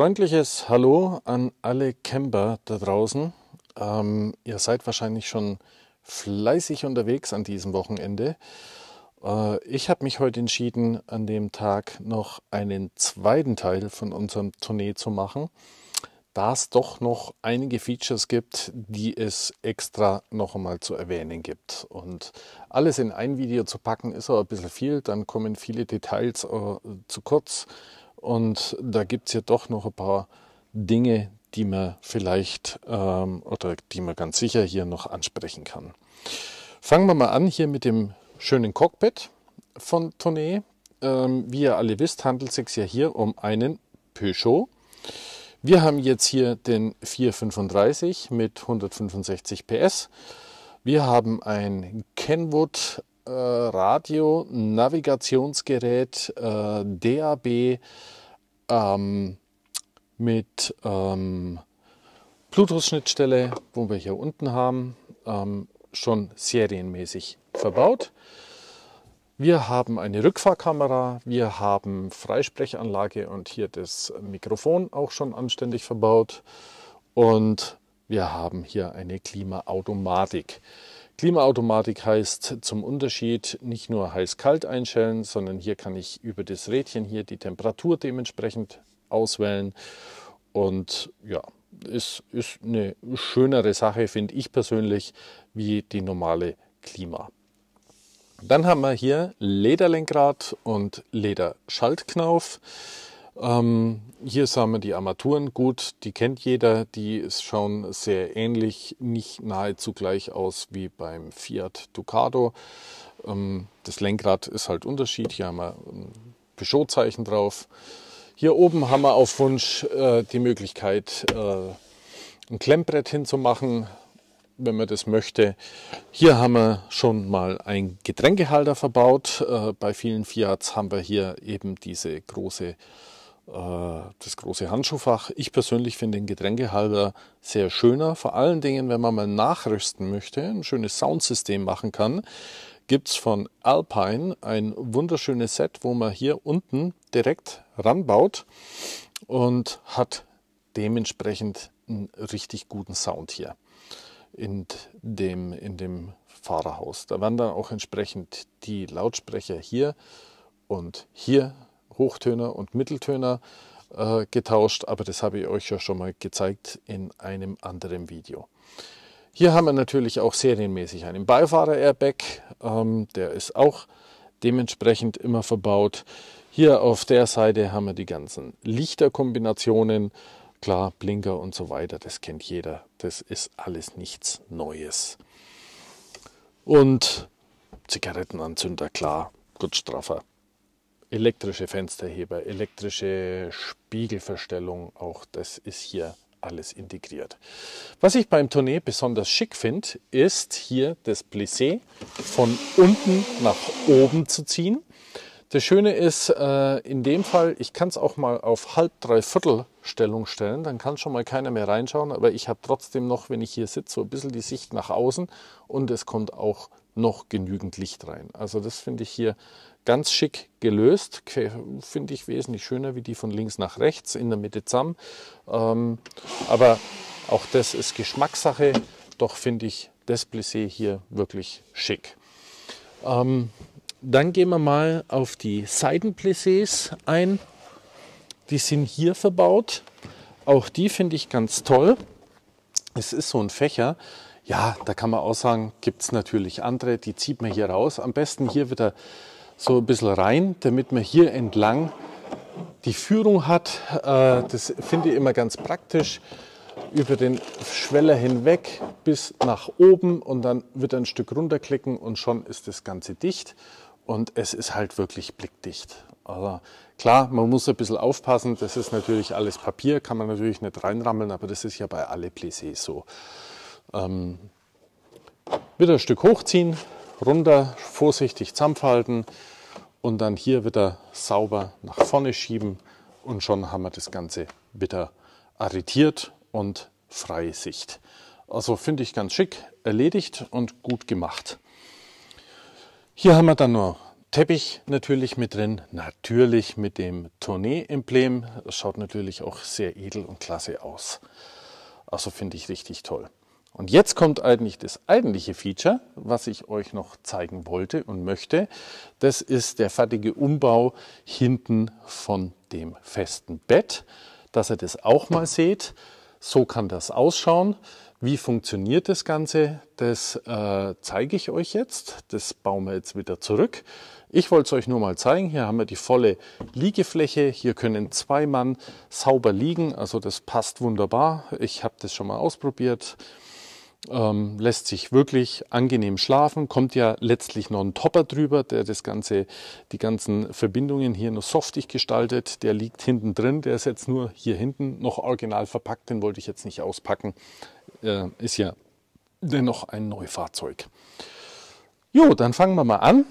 freundliches Hallo an alle Camper da draußen. Ähm, ihr seid wahrscheinlich schon fleißig unterwegs an diesem Wochenende. Äh, ich habe mich heute entschieden, an dem Tag noch einen zweiten Teil von unserem Tournee zu machen, da es doch noch einige Features gibt, die es extra noch einmal zu erwähnen gibt. Und alles in ein Video zu packen, ist aber ein bisschen viel, dann kommen viele Details äh, zu kurz. Und da gibt es ja doch noch ein paar Dinge, die man vielleicht ähm, oder die man ganz sicher hier noch ansprechen kann. Fangen wir mal an hier mit dem schönen Cockpit von Tournee. Ähm, wie ihr alle wisst, handelt es sich ja hier um einen Peugeot. Wir haben jetzt hier den 435 mit 165 PS. Wir haben ein Kenwood äh, Radio Navigationsgerät äh, DAB ähm, mit ähm, Bluetooth-Schnittstelle, wo wir hier unten haben, ähm, schon serienmäßig verbaut. Wir haben eine Rückfahrkamera, wir haben Freisprechanlage und hier das Mikrofon auch schon anständig verbaut und wir haben hier eine Klimaautomatik. Klimaautomatik heißt zum Unterschied nicht nur heiß-kalt einstellen, sondern hier kann ich über das Rädchen hier die Temperatur dementsprechend auswählen und ja, ist, ist eine schönere Sache, finde ich persönlich, wie die normale Klima. Dann haben wir hier Lederlenkrad und Lederschaltknauf. Ähm, hier haben wir die Armaturen. Gut, die kennt jeder. Die schauen sehr ähnlich, nicht nahezu gleich aus wie beim Fiat Ducato. Ähm, das Lenkrad ist halt Unterschied. Hier haben wir ein Peugeot-Zeichen drauf. Hier oben haben wir auf Wunsch äh, die Möglichkeit, äh, ein Klemmbrett hinzumachen, wenn man das möchte. Hier haben wir schon mal ein Getränkehalter verbaut. Äh, bei vielen Fiats haben wir hier eben diese große, das große Handschuhfach. Ich persönlich finde den Getränkehalter sehr schöner, vor allen Dingen, wenn man mal nachrüsten möchte, ein schönes Soundsystem machen kann gibt es von Alpine ein wunderschönes Set, wo man hier unten direkt ranbaut und hat dementsprechend einen richtig guten Sound hier in dem, in dem Fahrerhaus. Da werden dann auch entsprechend die Lautsprecher hier und hier Hochtöner und Mitteltöner äh, getauscht, aber das habe ich euch ja schon mal gezeigt in einem anderen Video. Hier haben wir natürlich auch serienmäßig einen Beifahrer-Airbag. Ähm, der ist auch dementsprechend immer verbaut. Hier auf der Seite haben wir die ganzen Lichterkombinationen. Klar, Blinker und so weiter, das kennt jeder. Das ist alles nichts Neues. Und Zigarettenanzünder, klar, gut straffer. Elektrische Fensterheber, elektrische Spiegelverstellung, auch das ist hier alles integriert. Was ich beim Tournee besonders schick finde, ist hier das Plissé von unten nach oben zu ziehen. Das Schöne ist äh, in dem Fall, ich kann es auch mal auf halb, dreiviertel Stellung stellen, dann kann schon mal keiner mehr reinschauen, aber ich habe trotzdem noch, wenn ich hier sitze, so ein bisschen die Sicht nach außen und es kommt auch noch genügend Licht rein. Also das finde ich hier ganz schick gelöst, finde ich wesentlich schöner wie die von links nach rechts, in der Mitte zusammen. Ähm, aber auch das ist Geschmackssache, doch finde ich das Plissé hier wirklich schick. Ähm, dann gehen wir mal auf die Seitenplissés ein. Die sind hier verbaut. Auch die finde ich ganz toll. Es ist so ein Fächer. Ja, da kann man auch sagen, gibt es natürlich andere, die zieht man hier raus. Am besten hier wieder so ein bisschen rein, damit man hier entlang die Führung hat. Äh, das finde ich immer ganz praktisch. Über den Schweller hinweg bis nach oben und dann wird ein Stück runterklicken und schon ist das Ganze dicht und es ist halt wirklich blickdicht. Also klar, man muss ein bisschen aufpassen, das ist natürlich alles Papier, kann man natürlich nicht reinrammeln, aber das ist ja bei alle Plissés so. Ähm, wieder ein Stück hochziehen, runter, vorsichtig zusammenfalten und dann hier wieder sauber nach vorne schieben und schon haben wir das Ganze wieder arretiert und freie Sicht. Also finde ich ganz schick, erledigt und gut gemacht. Hier haben wir dann noch Teppich natürlich mit drin, natürlich mit dem Tournee-Emblem. Das schaut natürlich auch sehr edel und klasse aus. Also finde ich richtig toll. Und jetzt kommt eigentlich das eigentliche Feature, was ich euch noch zeigen wollte und möchte. Das ist der fertige Umbau hinten von dem festen Bett, dass ihr das auch mal seht. So kann das ausschauen. Wie funktioniert das Ganze? Das äh, zeige ich euch jetzt. Das bauen wir jetzt wieder zurück. Ich wollte es euch nur mal zeigen. Hier haben wir die volle Liegefläche. Hier können zwei Mann sauber liegen. Also das passt wunderbar. Ich habe das schon mal ausprobiert. Ähm, lässt sich wirklich angenehm schlafen, kommt ja letztlich noch ein Topper drüber, der das Ganze, die ganzen Verbindungen hier noch softig gestaltet. Der liegt hinten drin, der ist jetzt nur hier hinten noch original verpackt, den wollte ich jetzt nicht auspacken. Äh, ist ja dennoch ein Neufahrzeug. Jo, dann fangen wir mal an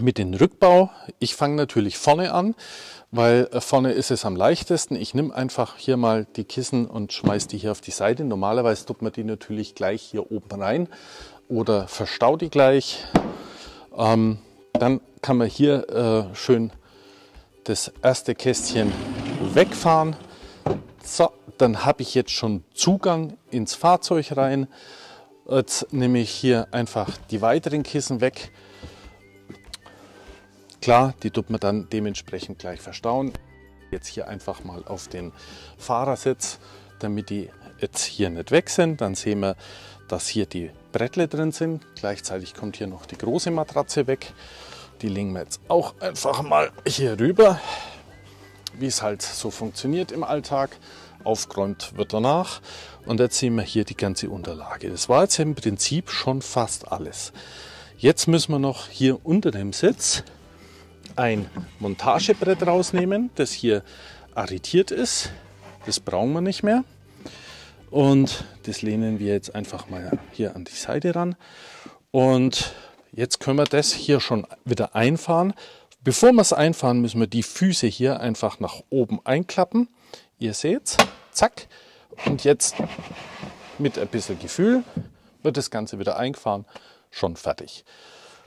mit dem Rückbau. Ich fange natürlich vorne an weil äh, vorne ist es am leichtesten. Ich nehme einfach hier mal die Kissen und schmeiße die hier auf die Seite. Normalerweise tut man die natürlich gleich hier oben rein oder verstaut die gleich. Ähm, dann kann man hier äh, schön das erste Kästchen wegfahren. So, dann habe ich jetzt schon Zugang ins Fahrzeug rein. Jetzt nehme ich hier einfach die weiteren Kissen weg Klar, die tut man dann dementsprechend gleich verstauen. Jetzt hier einfach mal auf den Fahrersitz, damit die jetzt hier nicht weg sind. Dann sehen wir, dass hier die Brettle drin sind. Gleichzeitig kommt hier noch die große Matratze weg. Die legen wir jetzt auch einfach mal hier rüber, wie es halt so funktioniert im Alltag. Aufgeräumt wird danach. Und jetzt sehen wir hier die ganze Unterlage. Das war jetzt im Prinzip schon fast alles. Jetzt müssen wir noch hier unter dem Sitz ein Montagebrett rausnehmen, das hier arretiert ist. Das brauchen wir nicht mehr. Und das lehnen wir jetzt einfach mal hier an die Seite ran. Und jetzt können wir das hier schon wieder einfahren. Bevor wir es einfahren, müssen wir die Füße hier einfach nach oben einklappen. Ihr seht, zack. Und jetzt mit ein bisschen Gefühl wird das Ganze wieder eingefahren, schon fertig.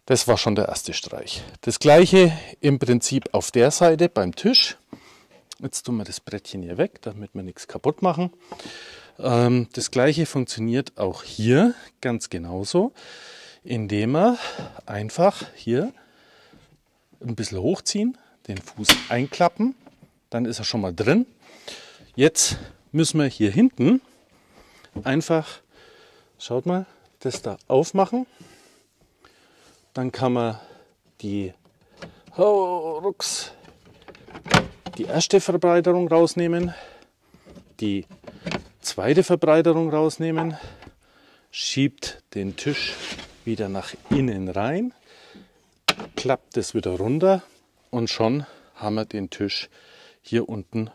Das war schon der erste Streich. Das gleiche im Prinzip auf der Seite beim Tisch. Jetzt tun wir das Brettchen hier weg, damit wir nichts kaputt machen. Ähm, das gleiche funktioniert auch hier ganz genauso, indem wir einfach hier ein bisschen hochziehen, den Fuß einklappen, dann ist er schon mal drin. Jetzt müssen wir hier hinten einfach, schaut mal, das da aufmachen dann kann man die, oh, die erste Verbreiterung rausnehmen, die zweite Verbreiterung rausnehmen, schiebt den Tisch wieder nach innen rein, klappt es wieder runter und schon haben wir den Tisch hier unten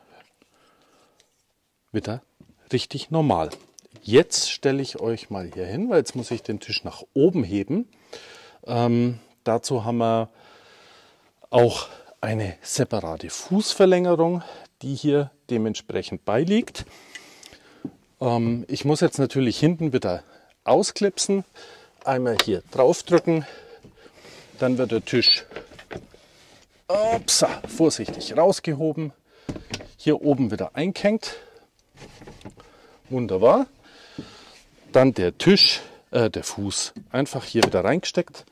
wieder richtig normal. Jetzt stelle ich euch mal hier hin, weil jetzt muss ich den Tisch nach oben heben. Ähm, dazu haben wir auch eine separate Fußverlängerung, die hier dementsprechend beiliegt. Ähm, ich muss jetzt natürlich hinten wieder ausklipsen, einmal hier drauf drücken, dann wird der Tisch upsa, vorsichtig rausgehoben, hier oben wieder einkängt. Wunderbar. Dann der Tisch, äh, der Fuß einfach hier wieder reingesteckt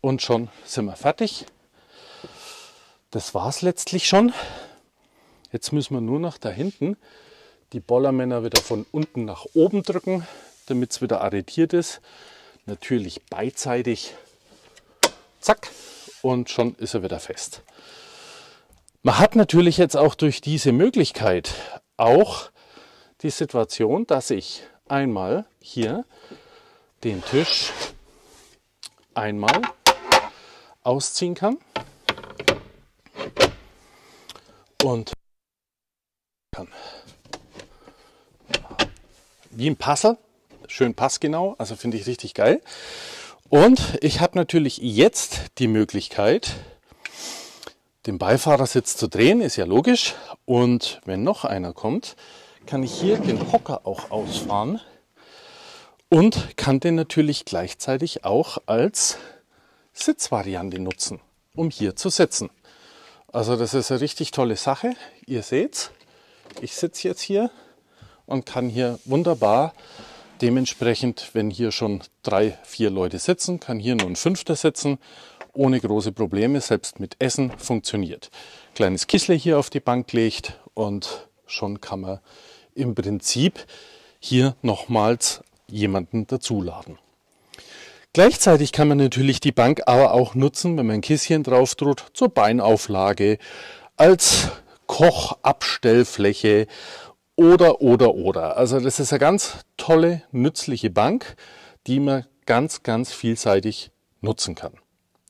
und schon sind wir fertig. Das war es letztlich schon. Jetzt müssen wir nur noch da hinten die Bollermänner wieder von unten nach oben drücken, damit es wieder arretiert ist. Natürlich beidseitig. Zack. Und schon ist er wieder fest. Man hat natürlich jetzt auch durch diese Möglichkeit auch die Situation, dass ich einmal hier den Tisch einmal ausziehen kann. Und kann. Wie ein Passer, schön passgenau, also finde ich richtig geil. Und ich habe natürlich jetzt die Möglichkeit, den Beifahrersitz zu drehen, ist ja logisch. Und wenn noch einer kommt, kann ich hier den Hocker auch ausfahren und kann den natürlich gleichzeitig auch als Sitzvariante nutzen, um hier zu sitzen. Also das ist eine richtig tolle Sache. Ihr seht's, ich sitze jetzt hier und kann hier wunderbar dementsprechend, wenn hier schon drei, vier Leute sitzen, kann hier nur ein Fünfter sitzen, ohne große Probleme, selbst mit Essen funktioniert. Kleines Kissle hier auf die Bank legt und schon kann man im Prinzip hier nochmals jemanden dazuladen. Gleichzeitig kann man natürlich die Bank aber auch nutzen, wenn man ein Kisschen drauf tut, zur Beinauflage, als Kochabstellfläche oder, oder, oder. Also das ist eine ganz tolle, nützliche Bank, die man ganz, ganz vielseitig nutzen kann.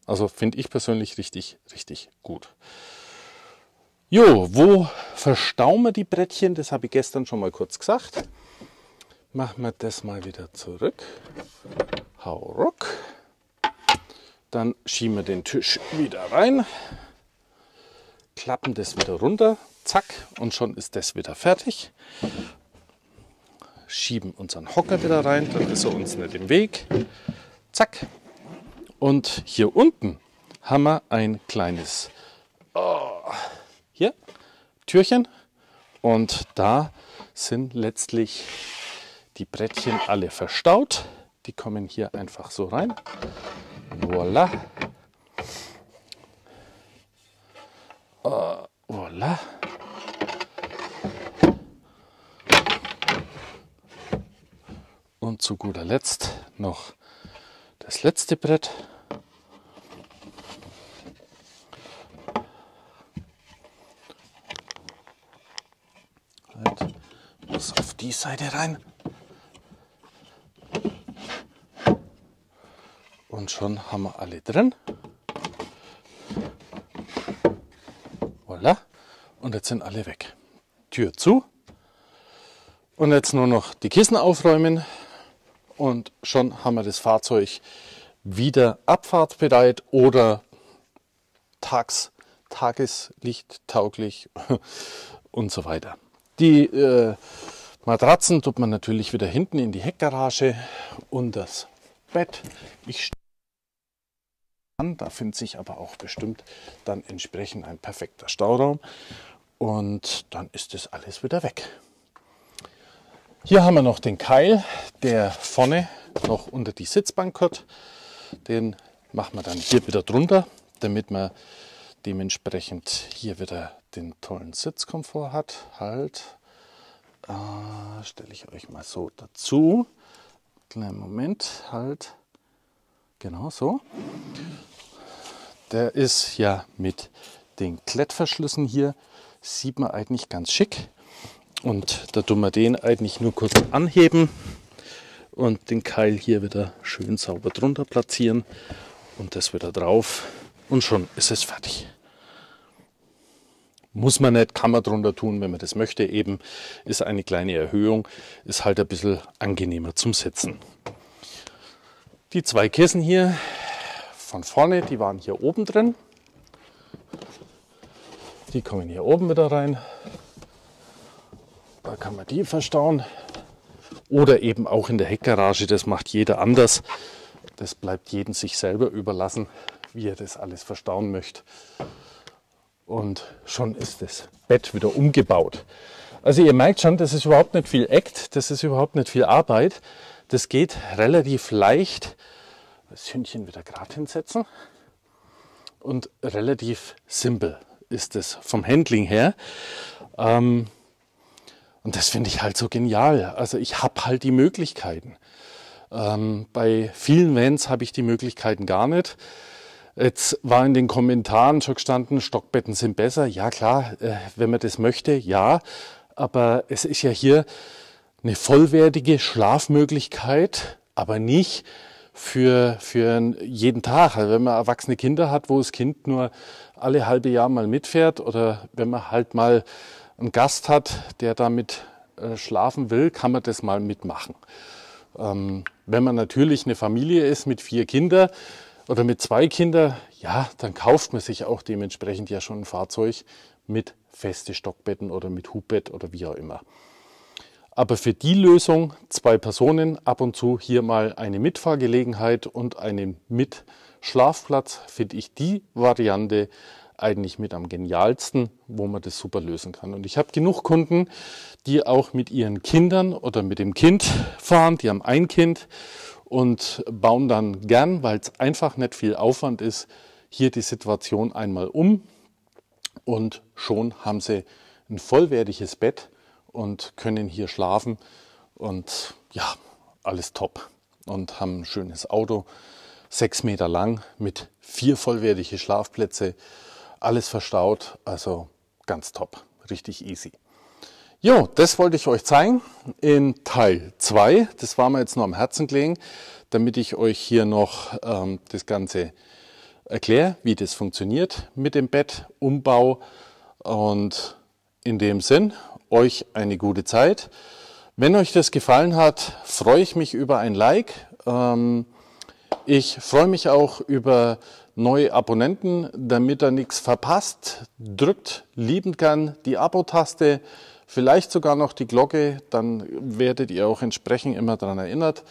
Also finde ich persönlich richtig, richtig gut. Jo, wo verstauen wir die Brettchen? Das habe ich gestern schon mal kurz gesagt. Machen wir das mal wieder zurück. Hau ruck. Dann schieben wir den Tisch wieder rein. Klappen das wieder runter. Zack. Und schon ist das wieder fertig. Schieben unseren Hocker wieder rein. Dann ist er uns nicht im Weg. Zack. Und hier unten haben wir ein kleines oh, hier, Türchen. Und da sind letztlich die Brettchen alle verstaut. Die kommen hier einfach so rein. Voila. Uh, voila. Und zu guter Letzt noch das letzte Brett. Halt, muss auf die Seite rein. Und schon haben wir alle drin. Voilà. Und jetzt sind alle weg. Tür zu. Und jetzt nur noch die Kissen aufräumen und schon haben wir das Fahrzeug wieder abfahrtsbereit oder tags, Tageslicht tauglich und so weiter. Die äh, Matratzen tut man natürlich wieder hinten in die Heckgarage und das Bett. Ich da findet sich aber auch bestimmt dann entsprechend ein perfekter Stauraum und dann ist das alles wieder weg. Hier haben wir noch den Keil, der vorne noch unter die Sitzbank gehört. Den machen wir dann hier wieder drunter, damit man dementsprechend hier wieder den tollen Sitzkomfort hat. Halt, äh, stelle ich euch mal so dazu. Kleinen Moment, halt. Genau so. Der ist ja mit den Klettverschlüssen hier, sieht man eigentlich ganz schick. Und da tun wir den eigentlich nur kurz anheben und den Keil hier wieder schön sauber drunter platzieren und das wieder drauf und schon ist es fertig. Muss man nicht, kann man drunter tun, wenn man das möchte. Eben ist eine kleine Erhöhung, ist halt ein bisschen angenehmer zum Sitzen. Die zwei Kissen hier von vorne, die waren hier oben drin. Die kommen hier oben wieder rein. Da kann man die verstauen. Oder eben auch in der Heckgarage, das macht jeder anders. Das bleibt jedem sich selber überlassen, wie er das alles verstauen möchte. Und schon ist das Bett wieder umgebaut. Also ihr merkt schon, das ist überhaupt nicht viel Act, das ist überhaupt nicht viel Arbeit. Das geht relativ leicht. Das Hündchen wieder gerade hinsetzen. Und relativ simpel ist es vom Handling her. Ähm, und das finde ich halt so genial. Also ich habe halt die Möglichkeiten. Ähm, bei vielen Vans habe ich die Möglichkeiten gar nicht. Jetzt war in den Kommentaren schon gestanden, Stockbetten sind besser. Ja klar, äh, wenn man das möchte, ja. Aber es ist ja hier eine vollwertige Schlafmöglichkeit, aber nicht für, für jeden Tag. Also wenn man erwachsene Kinder hat, wo das Kind nur alle halbe Jahr mal mitfährt oder wenn man halt mal einen Gast hat, der damit äh, schlafen will, kann man das mal mitmachen. Ähm, wenn man natürlich eine Familie ist mit vier Kindern oder mit zwei Kindern, ja, dann kauft man sich auch dementsprechend ja schon ein Fahrzeug mit feste Stockbetten oder mit Hubbett oder wie auch immer. Aber für die Lösung zwei Personen ab und zu hier mal eine Mitfahrgelegenheit und eine Schlafplatz finde ich die Variante eigentlich mit am genialsten, wo man das super lösen kann. Und ich habe genug Kunden, die auch mit ihren Kindern oder mit dem Kind fahren, die haben ein Kind und bauen dann gern, weil es einfach nicht viel Aufwand ist, hier die Situation einmal um und schon haben sie ein vollwertiges Bett und können hier schlafen und ja, alles top und haben ein schönes Auto, sechs Meter lang mit vier vollwertige Schlafplätze, alles verstaut, also ganz top, richtig easy. Jo, das wollte ich euch zeigen in Teil 2. Das war mir jetzt nur am Herzen gelegen, damit ich euch hier noch ähm, das Ganze erkläre, wie das funktioniert mit dem Bettumbau. Und in dem Sinn, euch eine gute Zeit. Wenn euch das gefallen hat, freue ich mich über ein Like. Ähm, ich freue mich auch über neue Abonnenten, damit ihr nichts verpasst. Drückt liebend gern die Abo-Taste, vielleicht sogar noch die Glocke, dann werdet ihr auch entsprechend immer daran erinnert,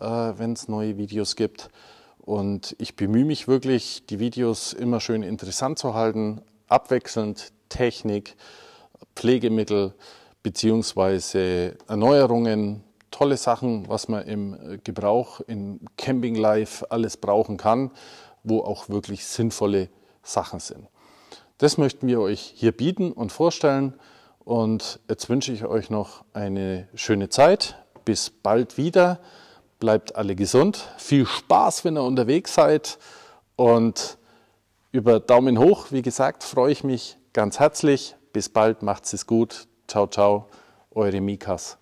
äh, wenn es neue Videos gibt. Und ich bemühe mich wirklich, die Videos immer schön interessant zu halten, abwechselnd Technik, Pflegemittel beziehungsweise Erneuerungen, tolle Sachen, was man im Gebrauch, in Camping Life alles brauchen kann, wo auch wirklich sinnvolle Sachen sind. Das möchten wir euch hier bieten und vorstellen. Und jetzt wünsche ich euch noch eine schöne Zeit. Bis bald wieder. Bleibt alle gesund. Viel Spaß, wenn ihr unterwegs seid. Und über Daumen hoch, wie gesagt, freue ich mich ganz herzlich. Bis bald, macht's es gut. Ciao, ciao, eure Mikas.